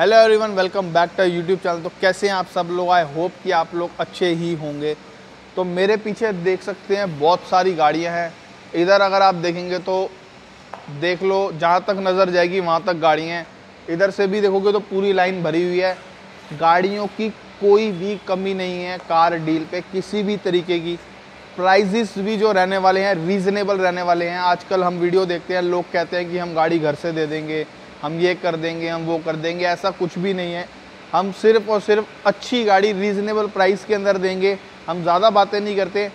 Hello everyone welcome back to YouTube channel तो कैसे हैं आप सब लोग? आई होप कि आप लोग अच्छे ही होंगे। तो मेरे पीछे देख सकते हैं बहुत सारी गाड़ियाँ हैं। इधर अगर आप देखेंगे तो देख लो, जहाँ तक नज़र जाएगी वहाँ तक गाड़ियाँ हैं। इधर से भी देखोगे तो पूरी लाइन भरी हुई है। गाड़ियों की कोई भी कमी नहीं है कार डील पे, किसी भी तरीके की। प्राइजेस भी जो रहने वाले हैं रीज़नेबल रहने वाले हैं। आजकल हम वीडियो देखते हैं, लोग कहते हैं कि हम गाड़ी घर से दे देंगे। हम ये कर देंगे हम वो कर देंगे ऐसा कुछ भी नहीं है। हम सिर्फ़ और सिर्फ़ अच्छी गाड़ी रीज़नेबल प्राइस के अंदर देंगे। हम ज़्यादा बातें नहीं करते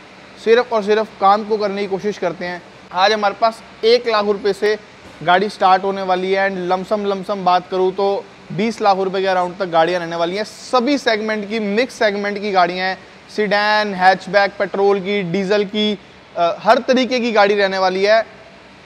सिर्फ़ और सिर्फ़ काम को करने की कोशिश करते हैं। आज हमारे पास एक लाख रुपए से गाड़ी स्टार्ट होने वाली है एंड लमसम लमसम बात करूँ तो 20 लाख रुपए के अराउंड तक गाड़ियाँ रहने वाली हैं। सभी सेगमेंट की मिक्स सेगमेंट की गाड़ियाँ हैं। सीडैन हैचबैक पेट्रोल की डीजल की आ, हर तरीके की गाड़ी रहने वाली है।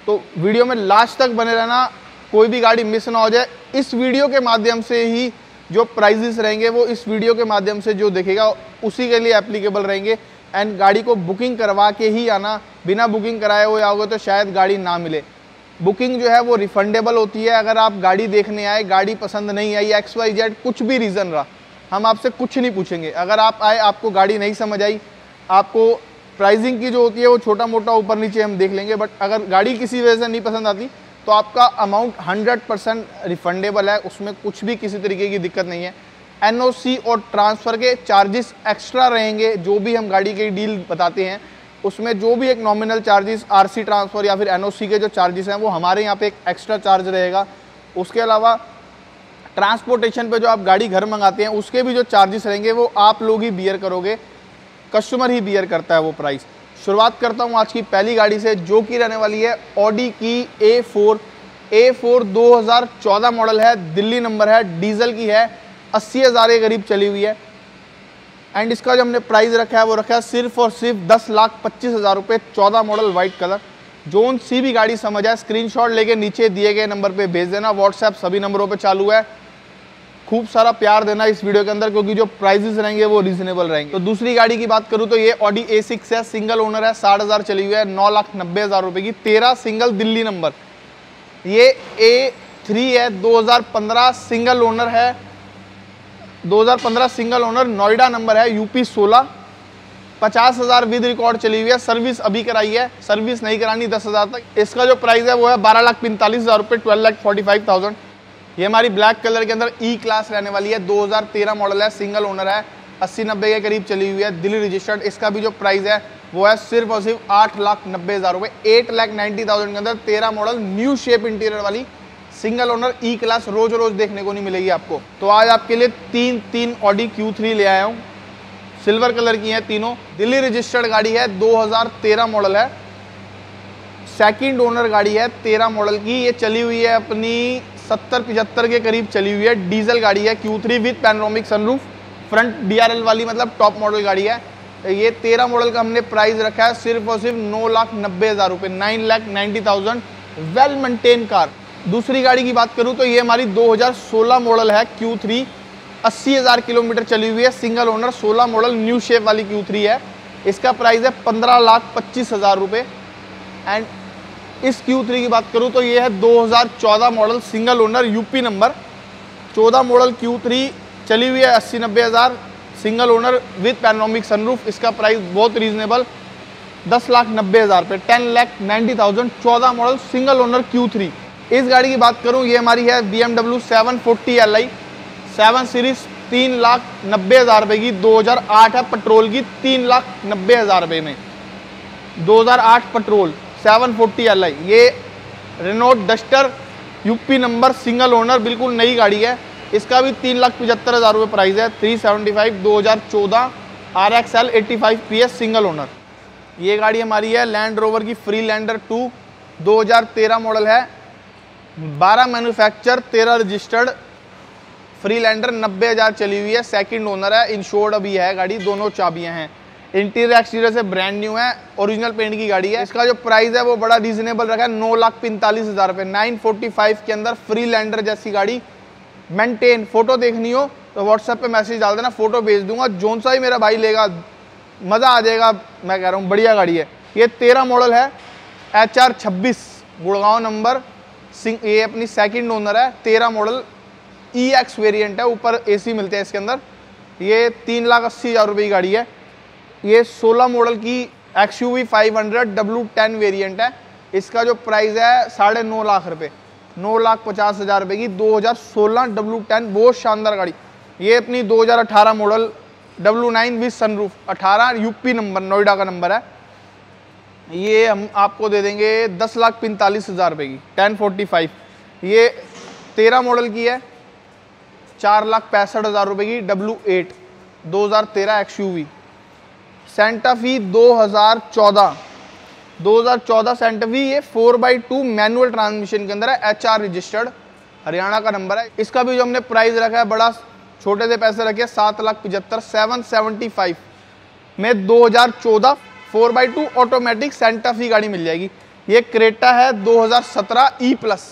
तो वीडियो में लास्ट तक बने रहना। कोई भी गाड़ी मिस ना हो जाए, इस वीडियो के माध्यम से ही जो प्राइजेस रहेंगे, वो इस वीडियो के माध्यम से जो देखेगा, उसी के लिए एप्लीकेबल रहेंगे। एंड गाड़ी को बुकिंग करवा के ही आना, बिना बुकिंग कराए हुए आओगे तो शायद गाड़ी ना मिले। बुकिंग जो है वो रिफंडेबल होती है। अगर आप गाड़ी देखने आए, गाड़ी पसंद नहीं आई एक्स वाई जेड कुछ भी रीज़न रहा, हम आपसे कुछ नहीं पूछेंगे। अगर आप आए, आपको गाड़ी नहीं समझ आई, आपको प्राइसिंग की जो होती है, वो छोटा मोटा ऊपर नीचे हम देख लेंगे। बट अगर गाड़ी किसी वजह से नहीं पसंद आती तो आपका अमाउंट 100 परसेंट रिफंडेबल है, उसमें कुछ भी किसी तरीके की दिक्कत नहीं है। एनओसी और ट्रांसफ़र के चार्जेस एक्स्ट्रा रहेंगे, जो भी हम गाड़ी की डील बताते हैं, उसमें जो भी एक नॉमिनल चार्जेस आरसी ट्रांसफ़र या फिर एनओसी के जो चार्जेस हैं, वो हमारे यहाँ पे एक एक्स्ट्रा चार्ज रहेगा। उसके अलावा ट्रांसपोर्टेशन पे जो आप गाड़ी घर मंगाते हैं, उसके भी जो चार्जेस रहेंगे, वो आप लोग ही बियर करोगे। कस्टमर ही बियर करता है वो प्राइस शुरुआत करता हूँ आज की पहली गाड़ी से, जो कि रहने वाली है ऑडी की ए फोर ए फोर दो हज़ार चौदह मॉडल है, दिल्ली नंबर है डीजल की है, अस्सी हज़ार के करीब चली हुई है। एंड इसका जो हमने प्राइस रखा है, वो रखा है सिर्फ़ और सिर्फ़ दस लाख पच्चीस हज़ार रुपये चौदह मॉडल वाइट कलर जोन सी भी गाड़ी समझ आए स्क्रीनशॉट लेके नीचे दिए गए नंबर पे भेज देना व्हाट्सएप सभी नंबरों पे चालू है। खूब सारा प्यार देना इस वीडियो के अंदर, क्योंकि जो प्राइजेस रहेंगे वो रीजनेबल रहेंगे। तो दूसरी गाड़ी की बात करूँ तो ये ऑडी ए सिक्स है सिंगल ओनर है, साठ हज़ार चली हुई है, नौ लाख नब्बे हज़ार रुपये की, तेरह सिंगल दिल्ली नंबर ये ए थ्री है 2015 सिंगल ओनर है 2015 सिंगल ओनर नोएडा नंबर है यूपी 16 पचास हज़ार विद रिकॉर्ड चली हुई है सर्विस अभी कराई है सर्विस नहीं करानी, दस हज़ार तक। इसका जो प्राइस है वो है बारह लाख पैंतालीस हज़ार रुपये twelve lakh forty five thousand ये हमारी ब्लैक कलर के अंदर ई क्लास रहने वाली है। 2013 मॉडल है सिंगल ओनर है, अस्सी नब्बे के करीब चली हुई है, दिल्ली रजिस्टर्ड इसका भी जो प्राइस है, वो है सिर्फ़ और सिर्फ़ आठ लाख नब्बे हज़ार रुपये एट लाख नाइन्टी थाउज़ेंड के अंदर तेरह मॉडल न्यू शेप इंटीरियर वाली सिंगल ओनर ई क्लास रोज रोज देखने को नहीं मिलेगी आपको। तो आज आपके लिए तीन तीन ऑडी क्यू थ्री ले आया हूँ। सिल्वर कलर की है तीनों। दिल्ली रजिस्टर्ड गाड़ी है 2013 मॉडल है। सेकंड ओनर गाड़ी है 13 मॉडल की। ये चली हुई है अपनी सत्तर पिछहत्तर के करीब चली हुई है। डीजल गाड़ी है Q three with panoramic sunroof front DRL वाली मतलब टॉप मॉडल गाड़ी है। ये तेरह मॉडल का हमने प्राइस रखा है, सिर्फ़ और सिर्फ़ नौ लाख नब्बे हज़ार रुपये nine lakh ninety thousand well maintain car दूसरी गाड़ी की बात करूँ तो ये हमारी 2016 मॉडल है क्यू थ्री अस्सी हज़ार किलोमीटर चली हुई है single owner 16 model new shape वाली क्यू थ्री है। इसका प्राइस है पंद्रह लाख पच्चीस हज़ार रुपये एंड इस Q3 की बात करूँ तो ये है 2014 model single owner UP number 14 model Q3 चली हुई है अस्सी नब्बे हज़ार। Single owner with panoramic sunroof इसका प्राइस बहुत रीजनेबल दस लाख नब्बे हज़ार रुपये टेन लाख नाइन्टी थाउज़ेंड। चौदह मॉडल सिंगल ओनर Q3 इस गाड़ी की बात करूँ, ये हमारी है B M W seven forty L I seven series तीन लाख नब्बे हज़ार रुपये की। 2008 है पेट्रोल की, तीन लाख नब्बे हज़ार रुपये में। 2008 petrol seven forty L I ये Renault Duster UP number single owner बिल्कुल नई गाड़ी है। इसका भी तीन लाख पचहत्तर हज़ार रुपये प्राइस है। थ्री सेवेंटी फाइव दो हज़ार चौदह R X L eighty five P S single owner ये गाड़ी हमारी है लैंड रोवर की फ्री लैंडर टू दो हज़ार तेरह मॉडल है। बारह मैन्युफैक्चर तेरह रजिस्टर्ड फ्री लैंडर नब्बे हज़ार चली हुई है। सेकंड ओनर है इंश्योर्ड अभी है गाड़ी, दोनों चाबियाँ हैं। इंटीरियर एक्सटीरियर से ब्रांड न्यू है ओरिजिनल पेंट की गाड़ी है। इसका जो प्राइस है वो बड़ा रीजनेबल रखा है, नौ लाख पैंतालीस हज़ार रुपये नाइन फोर्टी फाइव के अंदर फ्री लैंडर जैसी गाड़ी। मेंटेन फ़ोटो देखनी हो तो व्हाट्सएप पे मैसेज डाल देना फ़ोटो भेज दूँगा। जोन सा ही मेरा भाई लेगा, मज़ा आ जाएगा, मैं कह रहा हूँ, बढ़िया गाड़ी है। ये तेरह मॉडल है एच आर छब्बीस, गुड़गांव नंबर सिंह ये अपनी सेकंड ओनर है, तेरह मॉडल ई एक्स वेरियंट है, ऊपर एसी मिलते हैं इसके अंदर। ये तीन लाख अस्सी हज़ार रुपये की गाड़ी है। ये 16 मॉडल की X U V five hundred W ten variant है। इसका जो प्राइस है साढ़े नौ लाख रुपए। नौ लाख पचास हज़ार रुपये की 2016 डब्लू टेन बहुत शानदार गाड़ी। ये अपनी 2018 model W nine with sunroof 18 UP number Noida का नंबर है। ये हम आपको दे देंगे दस लाख पैंतालीस हज़ार रुपये की टेन फोर्टी फाइव ये तेरह मॉडल की है, चार लाख पैंसठ हज़ार रुपये की डब्लू एट दो हज़ार तेरह X U V Santa Fe 2014 2014 Santa Fe ये 4 बाई टू मैनुअल ट्रांसमिशन के अंदर है एच आर रजिस्टर्ड। हरियाणा का नंबर है। इसका भी जो हमने प्राइस रखा है, बड़ा छोटे से पैसे रखे सात लाख पिछहत्तर सेवन सेवेंटी फाइव। में 2014 4 बाई टू ऑटोमेटिक सेंटाफी गाड़ी मिल जाएगी। ये क्रेटा है 2017 ई प्लस।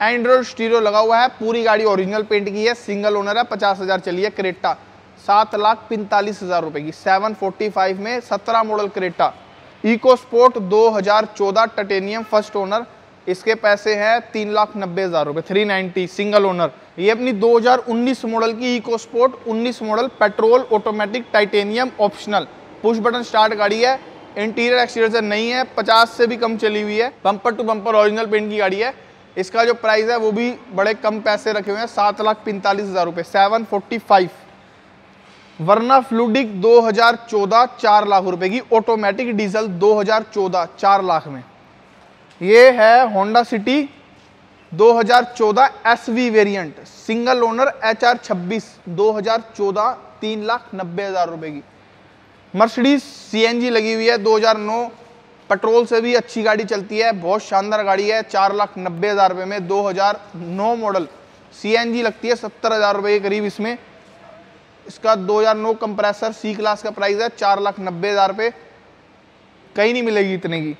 एंड्रॉइड स्टीरियो लगा हुआ है, पूरी गाड़ी ओरिजिनल पेंट की है, सिंगल ओनर है, पचास हज़ार चली है क्रेटा। सात लाख पैंतालीस हज़ार रुपए की सेवन फोर्टी फाइव में सत्रह मॉडल क्रेटा इको स्पोर्ट दो हज़ार चौदह टाइटेनियम फ़र्स्ट ओनर, इसके पैसे हैं तीन लाख नब्बे हज़ार रुपए, थ्री नाइन्टी सिंगल ओनर। ये अपनी 2019 मॉडल की EcoSport 19 model petrol automatic titanium optional. Push button start गाड़ी है, इंटीरियर एक्सटीरियर नहीं है 50 से भी कम चली हुई है, bumper to bumper original paint की गाड़ी है। इसका जो प्राइस है वो भी बड़े कम पैसे रखे हुए हैं, सात लाख पैंतालीस हज़ार रुपये seven forty five. Verna Fluidic 2014 चार लाख रुपए की ऑटोमेटिक डीजल 2014 चार लाख में। ये है Honda City 2014 SV variant single owner H R छब्बीस, दो हज़ार चौदह तीन लाख नब्बे हज़ार रुपए की। मर्सिडीज सीएनजी लगी हुई है 2009 पेट्रोल से भी अच्छी गाड़ी चलती है, बहुत शानदार गाड़ी है, चार लाख नब्बे हज़ार रुपये में 2009 मॉडल सीएनजी लगती है, सत्तर हज़ार रुपये के करीब इसमें। इसका 2009 कंप्रेसर सी क्लास का प्राइस है, चार लाख नब्बे हज़ार रुपये कहीं नहीं मिलेगी इतने की।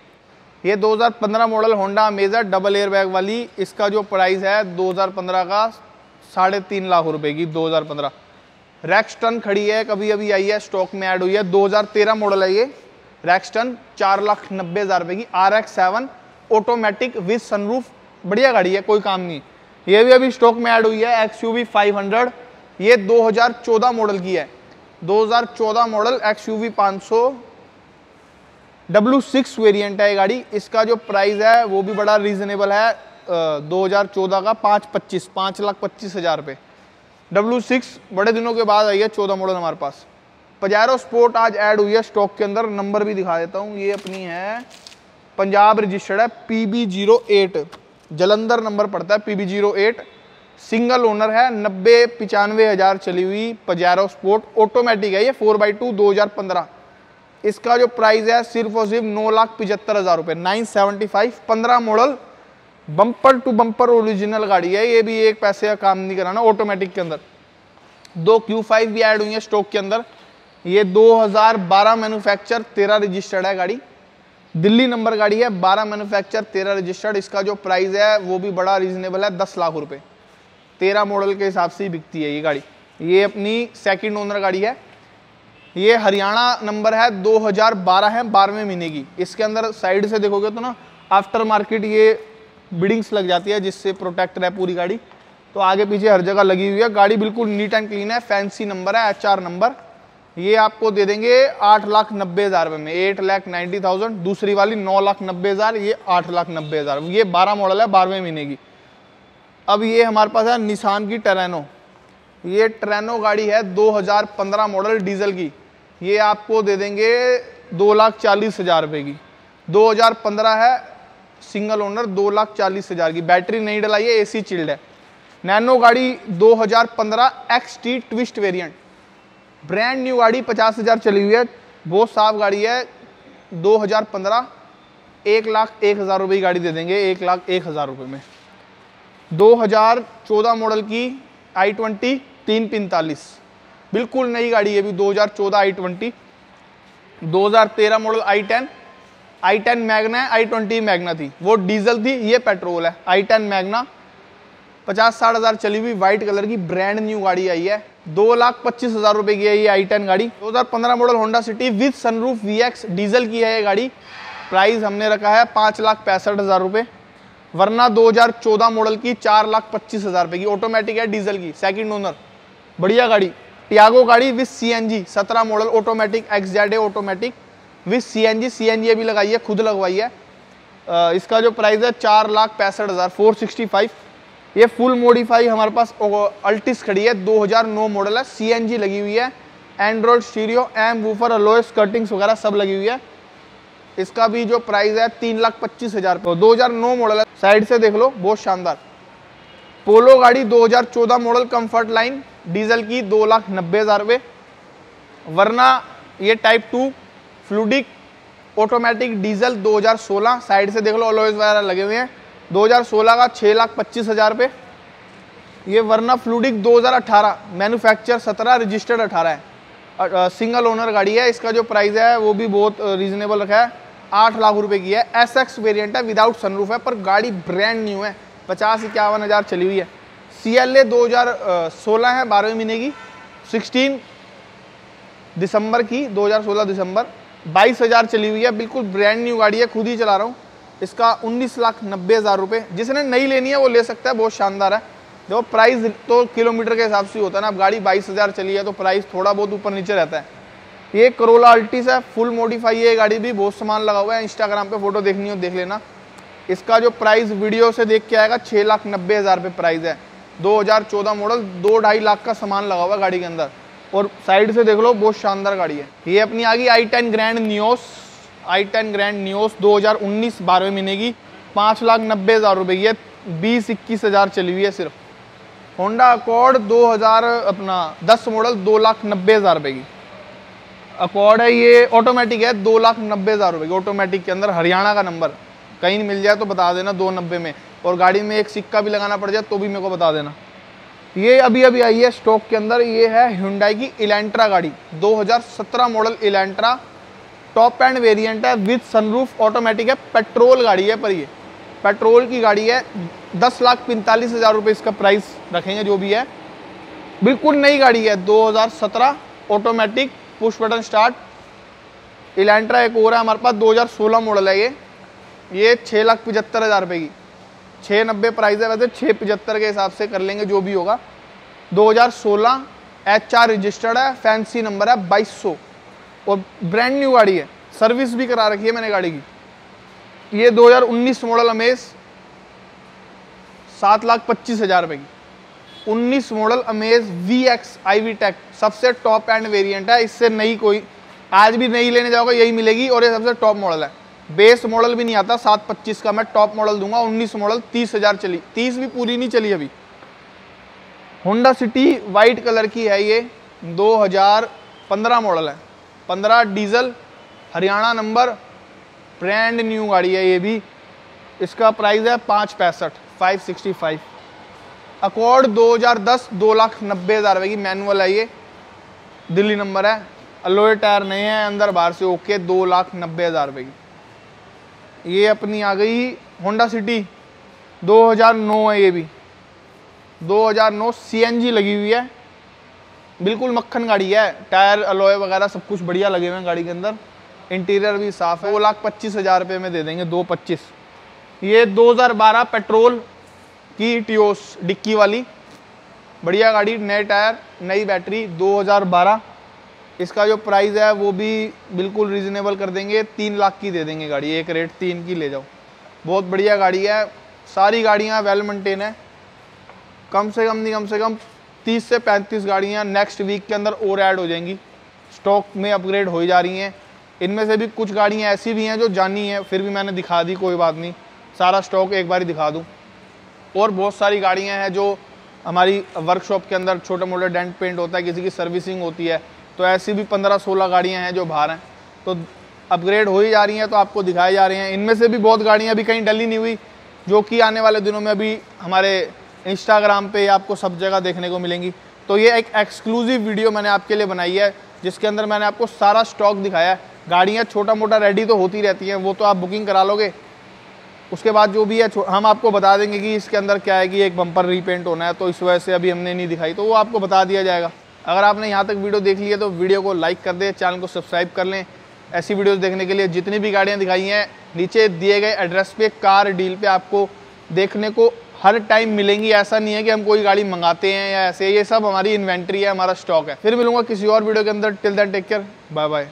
ये 2015 model Honda Amaze double airbag वाली, इसका जो प्राइस है 2015 का, साढ़े तीन लाख रुपए की 2015 रैक्सटन खड़ी है कभी अभी आई है स्टॉक में ऐड हुई है। 2013 मॉडल है ये। रैक्सटन चार लाख नब्बे हज़ार रुपये की। R X seven automatic with sunroof बढ़िया गाड़ी है, कोई काम नहीं। ये भी अभी स्टॉक में ऐड हुई है X U V five hundred ये 2014 मॉडल की है। 2014 मॉडल एक्स यू वी पाँच सौ डब्ल्यू सिक्स वेरियंट है गाड़ी। इसका जो प्राइस है, वो भी बड़ा रीजनेबल है। दो हज़ार चौदह का पाँच पच्चीस, पाँच लाख पच्चीस हज़ार रुपये डब्ल्यू सिक्स बड़े दिनों के बाद आई है चौदह मॉडल हमारे पास। पजारो स्पोर्ट आज ऐड हुई है स्टॉक के अंदर। नंबर भी दिखा देता हूँ। ये अपनी है, पंजाब रजिस्टर्ड है P B zero eight Jalandhar number पड़ता है P B zero eight single owner है, नब्बे पिचानवे हज़ार चली हुई पजारो स्पोर्ट ऑटोमेटिक है ये फोर बाई टू दो हज़ार पंद्रह। इसका जो प्राइस है, सिर्फ़ और सिर्फ़ नौ लाख पिछहत्तर हज़ार रुपये नाइन सेवेंटी फाइव पंद्रह model bumper to bumper original गाड़ी है, ये भी एक पैसे का काम नहीं कराना ऑटोमेटिक के अंदर। दो क्यू फाइव भी ऐड हुई है स्टॉक के अंदर। ये 2012 मैन्युफैक्चर तेरह रजिस्टर्ड है गाड़ी। दिल्ली नंबर गाड़ी है 12 मैन्युफैक्चर तेरह रजिस्टर्ड इसका जो प्राइस है, वो भी बड़ा रीजनेबल है, दस लाख रुपए। तेरह मॉडल के हिसाब से ही बिकती है ये गाड़ी। ये अपनी सेकंड ओनर गाड़ी है। ये हरियाणा नंबर है 2012 है, बारहवें महीने की। इसके अंदर साइड से देखोगे तो ना आफ्टर मार्केट ये बिडिंग्स लग जाती है, जिससे प्रोटेक्ट है पूरी गाड़ी। तो आगे पीछे हर जगह लगी हुई है। गाड़ी बिल्कुल नीट एंड क्लीन है फैंसी नंबर है एचआर नंबर ये आपको दे देंगे आठ लाख नब्बे हज़ार रुपये में। एट लाख नाइन्टी थाउज़ेंड दूसरी वाली नौ लाख नब्बे हज़ार, ये आठ लाख नब्बे हज़ार। ये बारह मॉडल है, बारहवें महीने की। अब ये हमारे पास है निशान की टरेनो ये ट्रेनो गाड़ी है 2015 मॉडल डीजल की। ये आपको दे देंगे दो लाख चालीस हज़ार रुपये की। 2015 है सिंगल ओनर दो लाख चालीस हज़ार की। बैटरी नहीं डलाई है एसी चिल्ड है। नैनो गाड़ी 2015 X T twist variant brand new गाड़ी पचास हज़ार चली हुई है। बहुत साफ़ गाड़ी है। 2015 एक लाख एक हज़ार रुपये की गाड़ी दे देंगे, एक लाख एक हज़ार रुपये में। 2014 मॉडल की आई ट्वेंटी तीन पैंतालीस। बिल्कुल नई गाड़ी है अभी 2014 आई ट्वेंटी दो model I ten I ten Magna है आई ट्वेंटी मैगना थी। वो डीजल थी, ये पेट्रोल है। आई टेन मैगना पचास साठ हज़ार चली हुई व्हाइट कलर की ब्रांड न्यू गाड़ी आई है। दो लाख पच्चीस हज़ार रुपए की है ये आई टेन गाड़ी 2015 model Honda City with sunroof V diesel की है ये गाड़ी। प्राइस हमने रखा है पाँच लाख पैंसठ हज़ार रुपये वरना 2014 मॉडल की चार लाख पच्चीस हज़ार रुपये की ऑटोमेटिक है डीजल की सेकंड ओनर बढ़िया गाड़ी। टियागो गाड़ी विथ सी एन जी सत्रह model automatic X Z automatic with C N G C N G अभी लगाई है, खुद लगवाई है। इसका जो प्राइस है चार लाख पैंसठ हज़ार फोर सिक्सटी फाइव ये फुल मॉडिफाई हमारे पास अल्टिस खड़ी है 2009 मॉडल है सीएनजी लगी हुई है। Android stereo M woofer alloys skirtings वगैरह सब लगी हुई है। इसका भी जो प्राइस है तीन लाख पच्चीस हज़ार दो हज़ार नौ मॉडल साइड से देख लो, बहुत शानदार। पोलो गाड़ी 2014 मॉडल कंफर्ट लाइन डीजल की दो लाख नब्बे हज़ार रुपये। वरना ये type two fluidic automatic diesel 2016 side से देख लो अलोइस वगैरह लगे हुए हैं। 2016 का छः लाख पच्चीस हज़ार रुपये। ये वरना फ्लूडिक 2018 मैन्युफैक्चर 17 रजिस्टर्ड 18 है। सिंगल ओनर गाड़ी है, इसका जो प्राइस है, वो भी बहुत रीजनेबल रखा है। आठ लाख रुपए की है। एस एक्स वेरियंट है विदाउट सनरूफ है, पर गाड़ी ब्रांड न्यू है। पचास इक्यावन हज़ार चली हुई है। सी एल ए दो हज़ार सोलह है, बारहवें महीने की। सिक्सटीन दिसंबर की 2016 दिसंबर। बाईस हज़ार चली हुई है, बिल्कुल ब्रांड न्यू गाड़ी है, खुद ही चला रहा हूँ। इसका उन्नीस लाख नब्बे हज़ार रुपये जिसने नई लेनी है, वो ले सकता है, बहुत शानदार है। देखो प्राइस तो किलोमीटर के हिसाब से होता है ना। अब गाड़ी बाईस हज़ार चली है तो प्राइस थोड़ा बहुत ऊपर नीचे रहता है। ये करोला अल्टीस है फुल मॉडिफाई है गाड़ी भी, बहुत सामान लगा हुआ है। इंस्टाग्राम पे फ़ोटो देखनी हो, देख लेना। इसका जो प्राइस वीडियो से देख के आएगा छः लाख नब्बे हज़ार रुपये प्राइस है। 2014 मॉडल दो ढाई लाख का सामान लगा हुआ है गाड़ी के अंदर। और साइड से देख लो, बहुत शानदार गाड़ी है। ये अपनी आ गई i ten grand Nios i ten grand Nios 2019 बारहवें महीने की पाँच लाख नब्बे हज़ार रुपये की है, बीस इक्कीस हज़ार चली हुई है सिर्फ़। होंडा अकॉर्ड 2000 अपना 10 मॉडल दो लाख नब्बे हज़ार रुपये की। अकॉर्ड है ये ऑटोमेटिक है, दो लाख नब्बे हज़ार रुपये की। ऑटोमेटिक के अंदर हरियाणा का नंबर कहीं मिल जाए तो बता देना दो नब्बे में। और गाड़ी में एक सिक्का भी लगाना पड़ जाए तो भी मेरे को बता देना। ये अभी अभी आई है स्टॉक के अंदर। ये है हुंडाई की इलेंट्रा गाड़ी। 2017 model Elantra top end variant है विद सनरूफ ऑटोमेटिक है पेट्रोल गाड़ी है पर ये। पेट्रोल की गाड़ी है दस लाख पैंतालीस हज़ार रुपये इसका प्राइस रखेंगे जो भी है। बिल्कुल नई गाड़ी है 2017 automatic push button start Elantra एक और है हमारे पास 2016 मॉडल है ये। ये छः लाख पचहत्तर हज़ार रुपये की। छः नब्बे प्राइस है वैसे छः पचहत्तर के हिसाब से कर लेंगे जो भी होगा। 2016 एच आर रजिस्टर्ड है फैंसी नंबर है 2200 और ब्रांड न्यू गाड़ी है सर्विस भी करा रखी है मैंने गाड़ी की। ये 2019 मॉडल अमेज सात लाख पच्चीस हज़ार रुपये की। 19 model Amaze V X i V tech सबसे टॉप एंड वेरिएंट है। इससे नई कोई, आज भी नई लेने जाओगे, यही मिलेगी और ये सबसे टॉप मॉडल है। बेस मॉडल भी नहीं आता, सात पच्चीस का मैं टॉप मॉडल दूँगा, उन्नीस मॉडल तीस हज़ार चली। तीस भी पूरी नहीं चली अभी। होंडा सिटी वाइट कलर की है ये 2015 मॉडल है। 15 diesel Haryana number brand new गाड़ी है ये भी। इसका प्राइस है पाँच पैंसठ फाइव सिक्सटी फाइव अकॉर्ड 2010 दो लाख नब्बे हज़ार रुपये की मैनुअल है ये। दिल्ली नंबर है। अलोए टायर नहीं है, अंदर बाहर से ओके दो लाख नब्बे हज़ार रुपये की। ये अपनी आ गई होंडा सिटी 2009 है ये भी। 2009 सीएनजी लगी हुई है। बिल्कुल मक्खन गाड़ी है। टायर अलोए वगैरह सब कुछ बढ़िया लगे हुए हैं गाड़ी के अंदर। इंटीरियर भी साफ़ है। दो लाख पच्चीस हज़ार रुपये में दे देंगे, दो पच्चीस। ये 2012 पेट्रोल की टियोस डिक्की वाली। बढ़िया गाड़ी, नए टायर, नई बैटरी 2012 इसका जो प्राइस है वो भी बिल्कुल रीज़नेबल कर देंगे। तीन लाख की दे देंगे गाड़ी, एक रेट तीन की ले जाओ। बहुत बढ़िया गाड़ी है। सारी गाड़ियाँ वेल मेंटेन है। कम से कम नहीं, कम से कम तीस से पैंतीस गाड़ियाँ नेक्स्ट वीक के अंदर और ऐड हो जाएँगी। स्टॉक में अपग्रेड हो जा रही हैं। इनमें से भी कुछ गाड़ियाँ ऐसी भी हैं जो जानी हैं, फिर भी मैंने दिखा दी, कोई बात नहीं। सारा स्टॉक एक बार दिखा दूँ। और बहुत सारी गाड़ियाँ हैं जो हमारी वर्कशॉप के अंदर छोटा मोटा डेंट पेंट होता है, किसी की सर्विसिंग होती है तो ऐसी भी पंद्रह सोलह गाड़ियाँ हैं जो बाहर हैं। तो अपग्रेड हो ही जा रही हैं तो आपको दिखाई जा रही हैं। इनमें से भी बहुत गाड़ियाँ अभी कहीं डली नहीं हुई, जो कि आने वाले दिनों में अभी हमारे इंस्टाग्राम पे आपको सब जगह देखने को मिलेंगी। तो ये एक एक्सक्लूसिव वीडियो मैंने आपके लिए बनाई है, जिसके अंदर मैंने आपको सारा स्टॉक दिखाया है। गाड़ियाँ छोटा मोटा रेडी तो होती रहती हैं, वो तो आप बुकिंग करा लोगे उसके बाद जो भी है हम आपको बता देंगे कि इसके अंदर क्या है कि एक बम्पर रीपेंट होना है तो इस वजह से अभी हमने नहीं दिखाई तो वो आपको बता दिया जाएगा। अगर आपने यहाँ तक वीडियो देख ली है तो वीडियो को लाइक कर दें चैनल को सब्सक्राइब कर लें। ऐसी वीडियोस देखने के लिए जितनी भी गाड़ियाँ दिखाई हैं, नीचे दिए गए एड्रेस पे कार डील पे आपको देखने को हर टाइम मिलेंगी। ऐसा नहीं है कि हम कोई गाड़ी मंगाते हैं या ऐसे, ये सब हमारी इन्वेंट्री है, हमारा स्टॉक है। फिर मिलूँगा किसी और वीडियो के अंदर। Till then take care bye bye